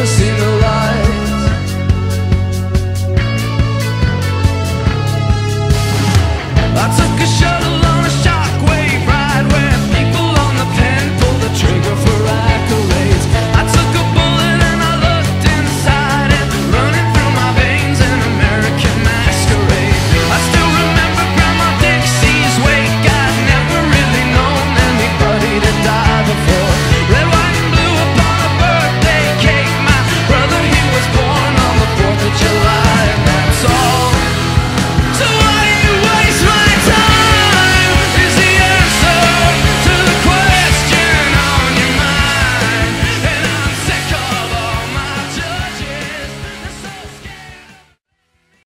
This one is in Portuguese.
never